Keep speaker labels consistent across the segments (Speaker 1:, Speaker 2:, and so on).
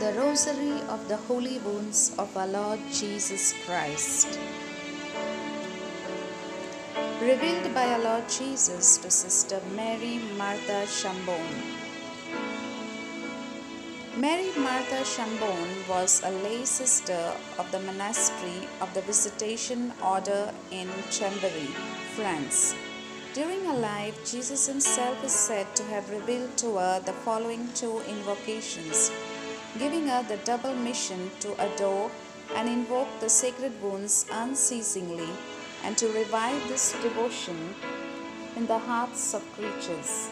Speaker 1: The Rosary of the Holy Wounds of our Lord Jesus Christ. Revealed by our Lord Jesus to Sister Mary Martha Chambon. Mary Martha Chambon was a lay sister of the monastery of the Visitation Order in Chambéry, France. During her life, Jesus himself is said to have revealed to her the following two invocations, giving her the double mission to adore and invoke the sacred wounds unceasingly and to revive this devotion in the hearts of creatures.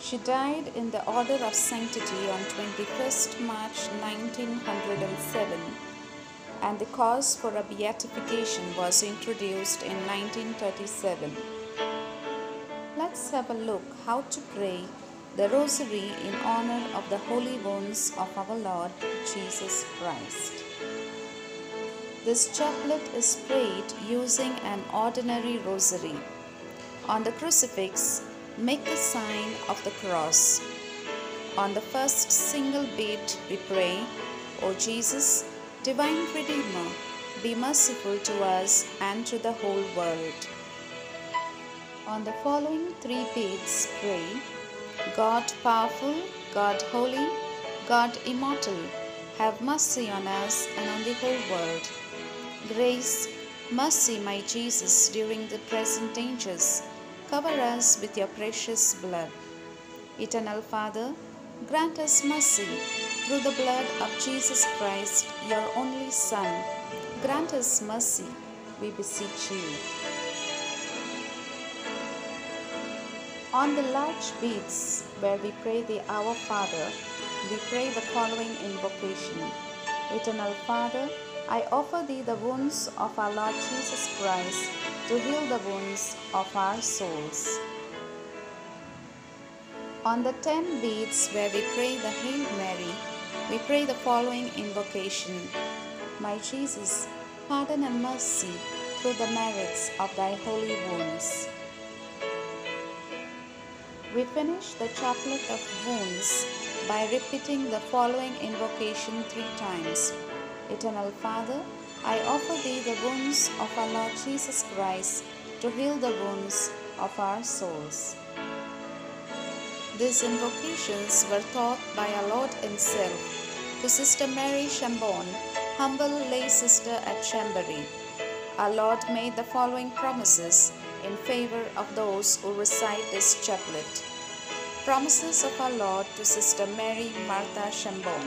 Speaker 1: She died in the Order of Sanctity on 21st March 1907 and the cause for a beatification was introduced in 1937. Let's have a look how to pray the Rosary in honor of the holy wounds of our Lord Jesus Christ. This chaplet is prayed using an ordinary rosary. On the crucifix, make the sign of the cross. On the first single beat, we pray, O Jesus, divine Redeemer, be merciful to us and to the whole world. On the following three beats, pray, God powerful, God holy, God immortal, have mercy on us and on the whole world. Grace, mercy, my Jesus, during the present dangers, cover us with your precious blood. Eternal Father, grant us mercy through the blood of Jesus Christ, your only Son. Grant us mercy, we beseech you. On the large beads where we pray the Our Father, we pray the following invocation Eternal Father, I offer thee the wounds of our Lord Jesus Christ to heal the wounds of our souls. On the ten beads where we pray the Hail Mary, we pray the following invocation My Jesus, pardon and mercy through the merits of thy holy wounds. We finish the chaplet of wounds by repeating the following invocation three times. Eternal Father, I offer thee the wounds of our Lord Jesus Christ to heal the wounds of our souls. These invocations were taught by our Lord Himself to Sister Mary Chambon, humble lay sister at Chambéry. Our Lord made the following promises in favor of those who recite this chaplet. Promises of our Lord to Sister Mary Martha Chambon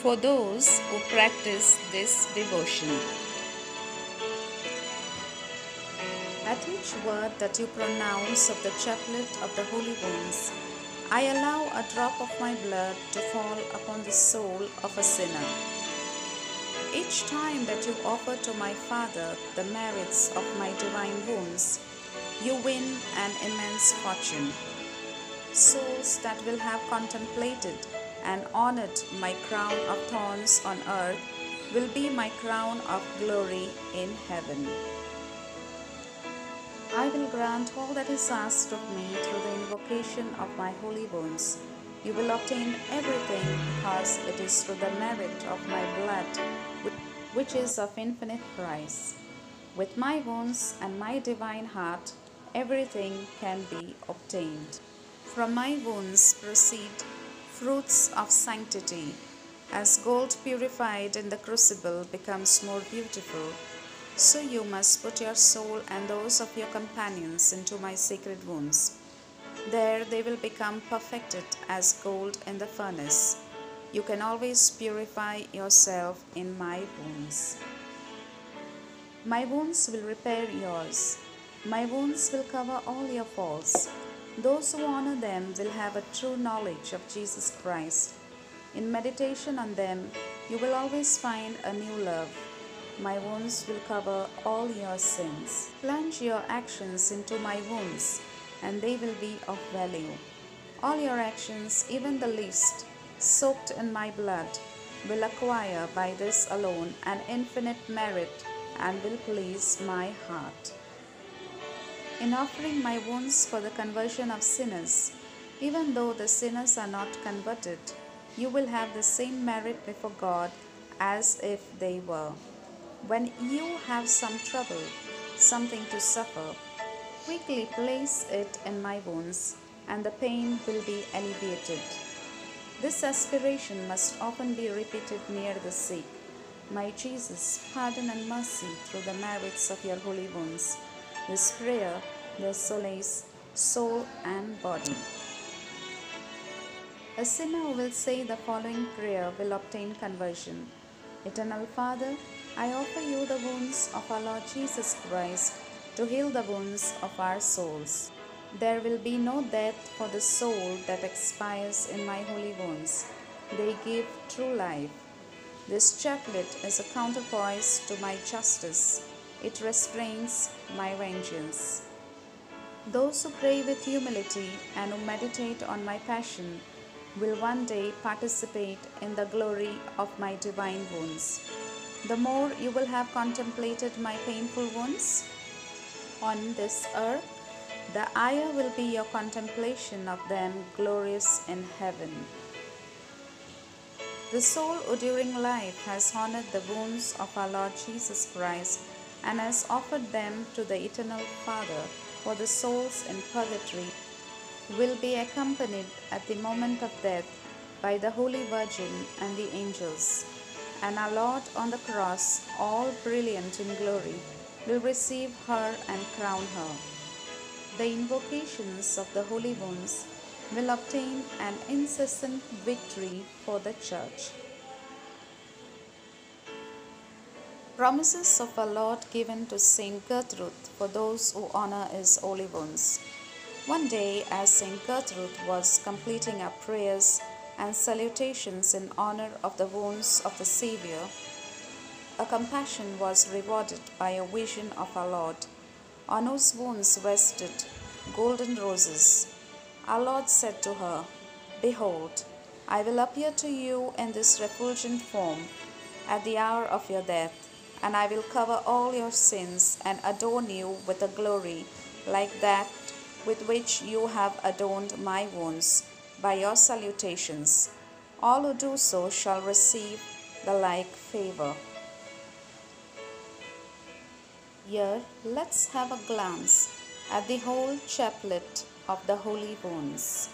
Speaker 1: For those who practice this devotion. At each word that you pronounce of the chaplet of the holy ones, I allow a drop of my blood to fall upon the soul of a sinner. Each time that you offer to my Father the merits of my divine wounds, you win an immense fortune. Souls that will have contemplated and honored my crown of thorns on earth will be my crown of glory in heaven. I will grant all that is asked of me through the invocation of my holy wounds. You will obtain everything because it is through the merit of my blood, which is of infinite price. With my wounds and my divine heart, everything can be obtained. From my wounds proceed fruits of sanctity. As gold purified in the crucible becomes more beautiful, so you must put your soul and those of your companions into my sacred wounds. There they will become perfected as gold in the furnace. You can always purify yourself in my wounds. My wounds will repair yours. My wounds will cover all your faults. Those who honor them will have a true knowledge of Jesus Christ. In meditation on them, you will always find a new love. My wounds will cover all your sins. Plunge your actions into my wounds, and they will be of value. All your actions, even the least, soaked in my blood, will acquire by this alone an infinite merit and will please my heart. In offering my wounds for the conversion of sinners, even though the sinners are not converted, you will have the same merit before God as if they were. When you have some trouble, something to suffer, quickly place it in my wounds, and the pain will be alleviated. This aspiration must often be repeated near the sick. My Jesus, pardon and mercy through the merits of your holy wounds. This prayer will solace soul and body. A sinner who will say the following prayer will obtain conversion. Eternal Father, I offer you the wounds of our Lord Jesus Christ to heal the wounds of our souls. There will be no death for the soul that expires in my holy wounds. They give true life. This chaplet is a counterpoise to my justice. It restrains my vengeance. Those who pray with humility and who meditate on my passion will one day participate in the glory of my divine wounds. The more you will have contemplated my painful wounds on this earth, the higher will be your contemplation of them glorious in heaven. The soul during life has honored the wounds of our Lord Jesus Christ and has offered them to the eternal Father for the souls in purgatory will be accompanied at the moment of death by the Holy Virgin and the angels. And our Lord on the cross, all brilliant in glory, will receive her and crown her. The invocations of the holy ones will obtain an incessant victory for the Church. Promises of our Lord given to Saint Gertrude for those who honor his holy ones. One day, as Saint Gertrude was completing her prayers and salutations in honor of the wounds of the Saviour, a compassion was rewarded by a vision of our Lord, on whose wounds rested golden roses. Our Lord said to her, Behold, I will appear to you in this refulgent form at the hour of your death, and I will cover all your sins and adorn you with a glory like that with which you have adorned my wounds by your salutations. All who do so shall receive the like favor. Here, let's have a glance at the whole chaplet of the Holy Wounds.